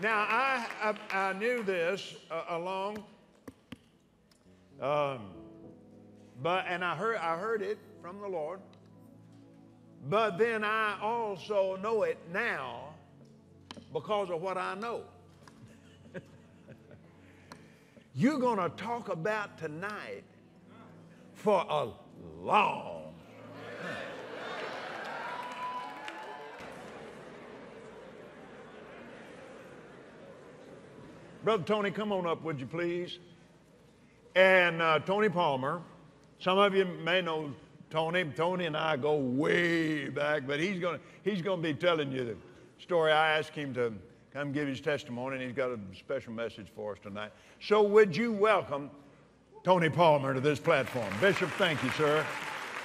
Now, I, I, I knew this uh, along, um, but, and I heard, I heard it from the Lord, but then I also know it now because of what I know. You're going to talk about tonight for a long Brother Tony, come on up, would you please? And uh, Tony Palmer, some of you may know Tony. Tony and I go way back, but he's going he's gonna be telling you the story. I asked him to come give his testimony, and he's got a special message for us tonight. So, would you welcome Tony Palmer to this platform? Bishop, thank you, sir.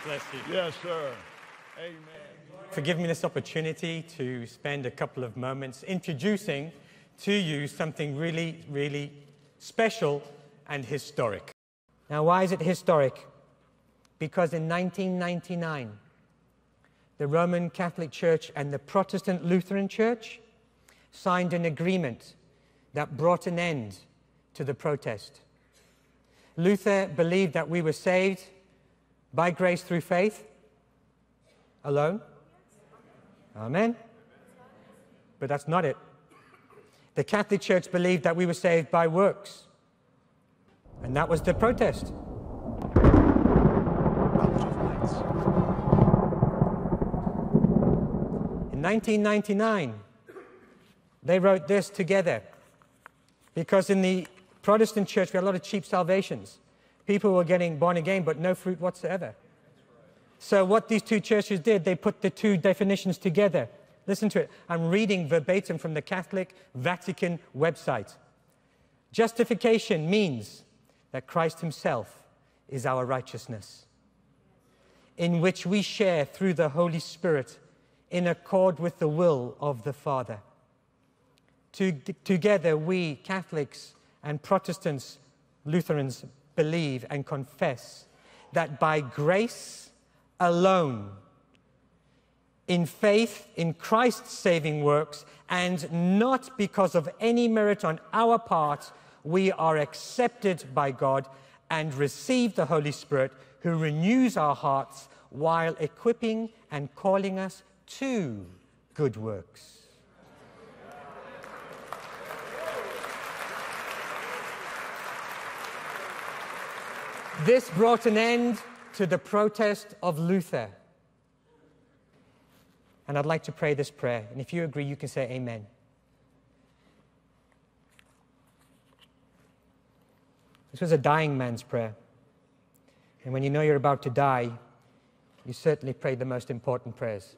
Bless you. Yes, sir. Amen. For giving me this opportunity to spend a couple of moments introducing to you something really, really special and historic. Now, why is it historic? Because in 1999, the Roman Catholic Church and the Protestant Lutheran Church signed an agreement that brought an end to the protest. Luther believed that we were saved by grace through faith alone. Amen. But that's not it. The Catholic Church believed that we were saved by works. And that was the protest. In 1999, they wrote this together because in the Protestant church we had a lot of cheap salvations. People were getting born again, but no fruit whatsoever. So, what these two churches did, they put the two definitions together Listen to it. I'm reading verbatim from the Catholic Vatican website. Justification means that Christ Himself is our righteousness, in which we share through the Holy Spirit in accord with the will of the Father. together, we Catholics and Protestants, Lutherans, believe and confess that by grace alone, in faith in Christ's saving works and not because of any merit on our part, we are accepted by God and receive the Holy Spirit who renews our hearts while equipping and calling us to good works. This brought an end to the protest of Luther. And I'd like to pray this prayer. And if you agree, you can say amen. This was a dying man's prayer. And when you know you're about to die, you certainly pray the most important prayers.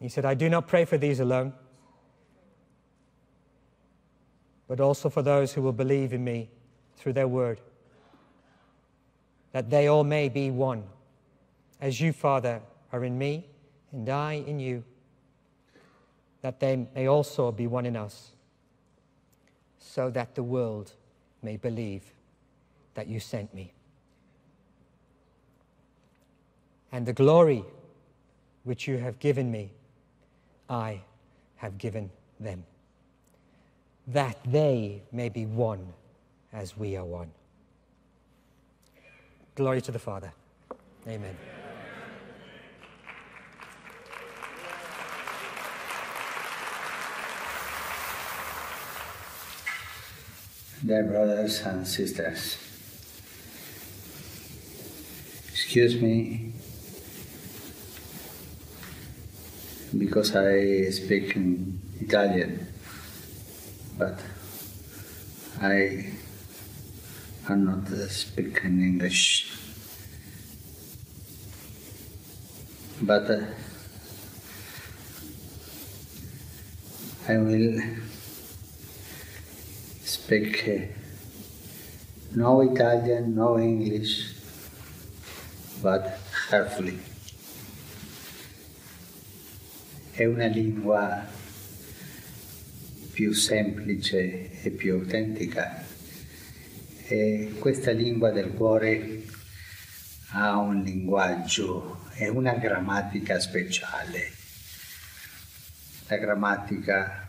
He said, I do not pray for these alone, but also for those who will believe in me through their word, that they all may be one, as you, Father, are in me and I in you, that they may also be one in us, so that the world may believe that you sent me. And the glory which you have given me, I have given them, that they may be one as we are one. Glory to the Father. Amen. Dear brothers and sisters. Excuse me because I speak in Italian, but I am not speaking English. But uh, I will speak no Italian, no English, but carefully. È una lingua più semplice e più autentica. E questa lingua del cuore ha un linguaggio e una grammatica speciale. La grammatica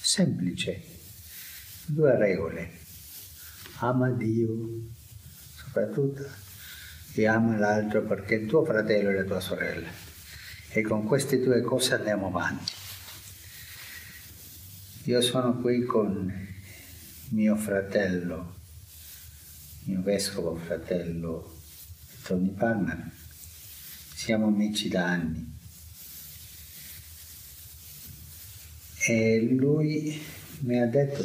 semplice, due regole. Ama Dio soprattutto e ama l'altro perché è tuo fratello e la tua sorella. E con queste due cose andiamo avanti. Io sono qui con mio fratello, mio vescovo fratello Tony Palmer. Siamo amici da anni. E lui mi ha detto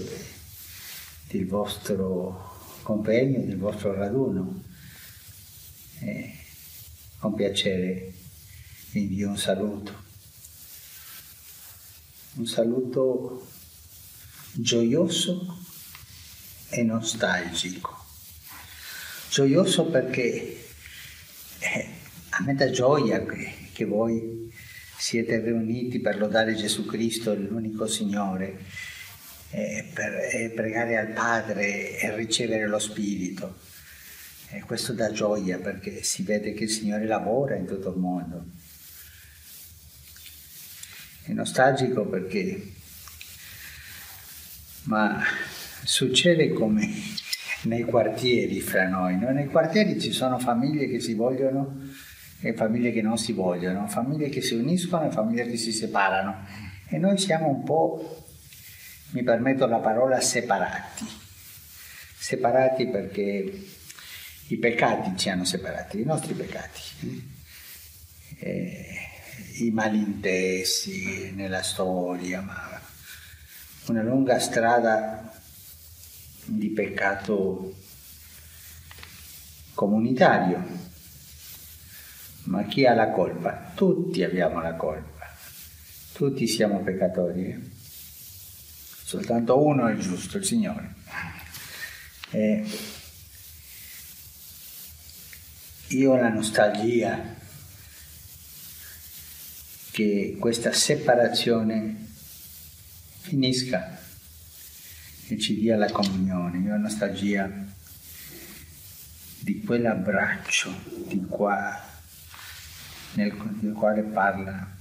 del vostro convegno, del vostro raduno. E con piacere vi invio un saluto. Un saluto gioioso e nostalgico. Gioioso perché eh, a me dà gioia che, che voi siete riuniti per lodare Gesù Cristo, l'unico Signore, eh, per eh, pregare al Padre e ricevere lo Spirito. E questo dà gioia perché si vede che il Signore lavora in tutto il mondo. È nostalgico perché ma succede come nei quartieri fra noi. No? Nei quartieri ci sono famiglie che si vogliono e famiglie che non si vogliono, famiglie che si uniscono e famiglie che si separano. E noi siamo un po', mi permetto la parola, separati. Separati perché i peccati ci hanno separati, i nostri peccati. Eh, I malintesi nella storia, ma una lunga strada di peccato comunitario. Ma chi ha la colpa? Tutti abbiamo la colpa, tutti siamo peccatori. Soltanto uno è giusto, il Signore. E io ho la nostalgia che questa separazione finisca e ci dia la comunione. Io ho nostalgia di quell'abbraccio di qua, nel, del quale parla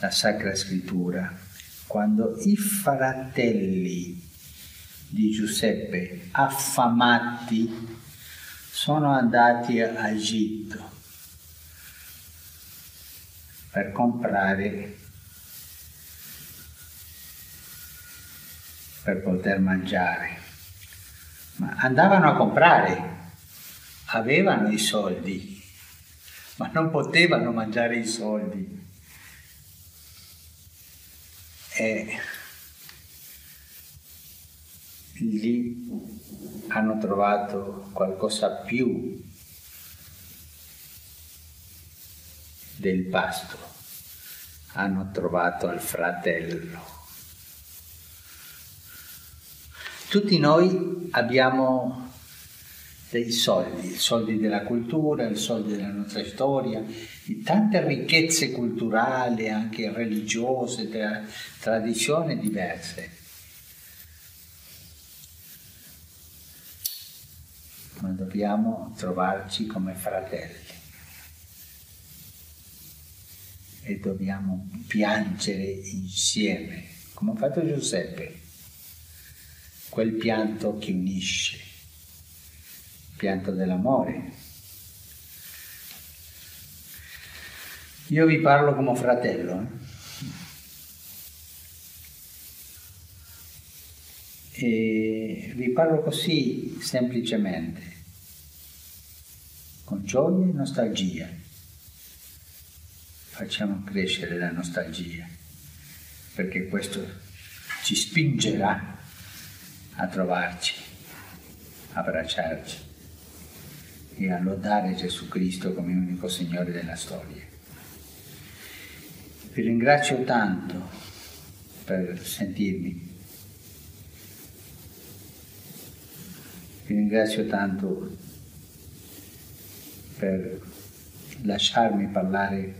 la Sacra Scrittura, quando i fratelli di Giuseppe, affamati, sono andati a Egitto per comprare per poter mangiare, ma andavano a comprare, avevano i soldi, ma non potevano mangiare i soldi. E lì hanno trovato qualcosa più del pasto, hanno trovato il fratello. Tutti noi abbiamo dei soldi, i soldi della cultura, i soldi della nostra storia, di tante ricchezze culturali, anche religiose, tra, tradizioni diverse. Ma dobbiamo trovarci come fratelli. E dobbiamo piangere insieme, come ha fatto Giuseppe. Quel pianto che unisce, pianto dell'amore. Io vi parlo come fratello. Eh? E vi parlo così semplicemente, con gioia e nostalgia. Facciamo crescere la nostalgia, perché questo ci spingerà a trovarci, a abbracciarci e a lodare Gesù Cristo come unico Signore della storia. Vi ringrazio tanto per sentirmi. Vi ringrazio tanto per lasciarmi parlare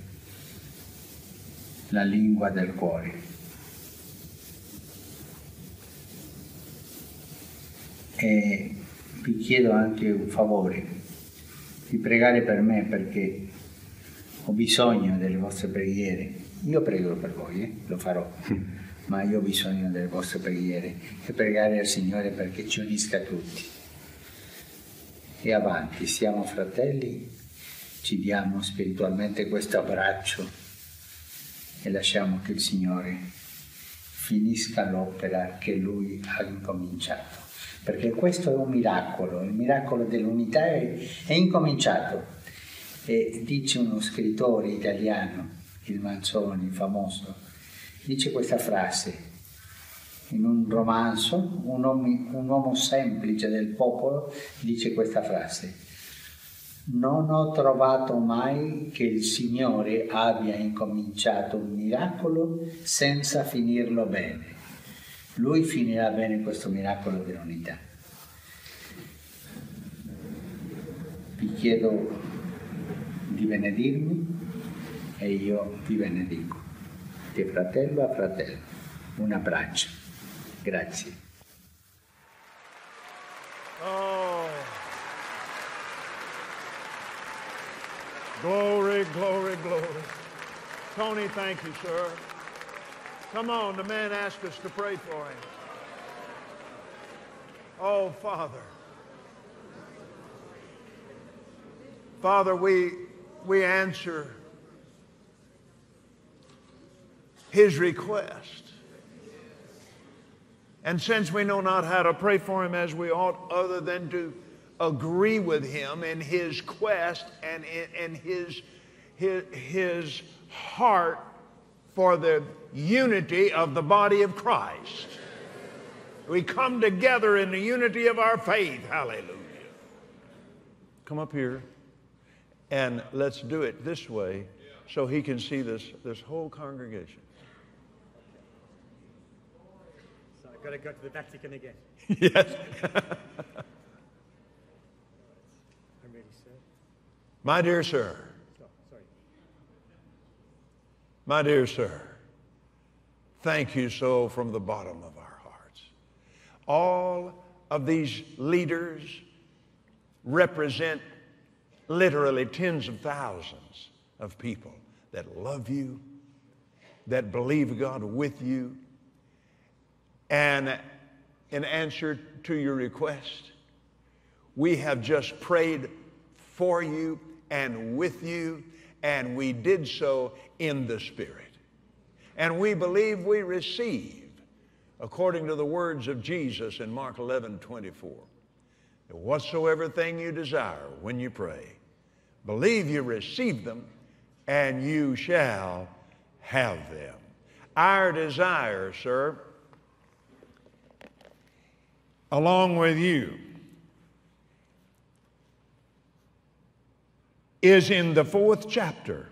la lingua del cuore. E vi chiedo anche un favore, di pregare per me perché ho bisogno delle vostre preghiere. Io prego per voi, eh? lo farò, ma io ho bisogno delle vostre preghiere e pregare al Signore perché ci unisca tutti. E avanti, siamo fratelli, ci diamo spiritualmente questo abbraccio e lasciamo che il Signore finisca l'opera che Lui ha incominciato. Perché questo è un miracolo, il miracolo dell'unità è, è incominciato. E dice uno scrittore italiano, il Manzoni, famoso, dice questa frase in un romanzo, un uomo, un uomo semplice del popolo dice questa frase. Non ho trovato mai che il Signore abbia incominciato un miracolo senza finirlo bene. Lui finirà bene questo miracolo dell'unità. Vi chiedo di benedirmi e io vi benedico di fratello a fratello. Un abbraccio. Grazie. Oh. Glory, glory, glory. Tony, thank you, sir. Come on, the man asked us to pray for him. Oh, Father. Father, we, we answer his request. And since we know not how to pray for him as we ought, other than to agree with him in his quest and in, his, his, his heart for the unity of the body of Christ. We come together in the unity of our faith. Hallelujah. Come up here and let's do it this way so he can see this, this whole congregation. So I've got to go to the Vatican again. yes. I'm ready, sir. My dear sir, Stop, sorry. My dear sir, thank you so from the bottom of our hearts. All of these leaders represent literally tens of thousands of people that love you, that believe God with you, and in answer to your request, we have just prayed for you and with you, and we did so in the Spirit. And we believe we receive, according to the words of Jesus in Mark 11 24. Whatsoever thing you desire when you pray, believe you receive them, and you shall have them. Our desire, sir, along with you, is in the fourth chapter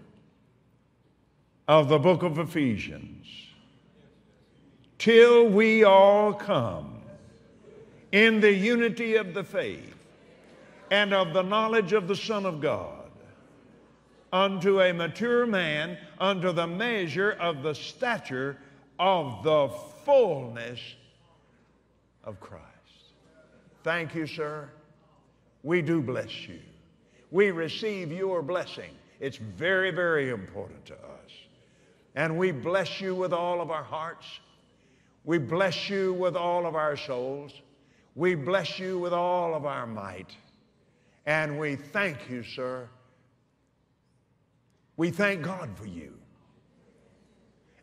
of the book of Ephesians. Till we all come in the unity of the faith and of the knowledge of the Son of God unto a mature man, unto the measure of the stature of the fullness of Christ. Thank you, sir. We do bless you. We receive your blessing. It's very, very important to us. And we bless you with all of our hearts. We bless you with all of our souls. We bless you with all of our might. And we thank you, sir. We thank God for you.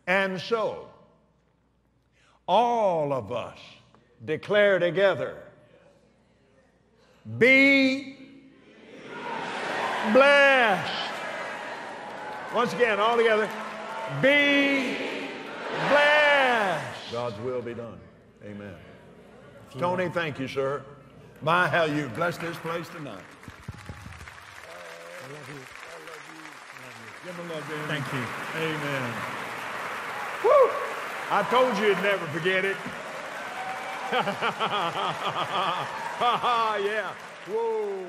And so, all of us declare together be blessed. Once again, all together. Be blessed. God's will be done. Amen. Tony, thank you, sir. My, how you blessed this place tonight. I love you. Give him a love, Dan. Thank you. Amen. Woo! I told you you'd never forget it. yeah. Whoa.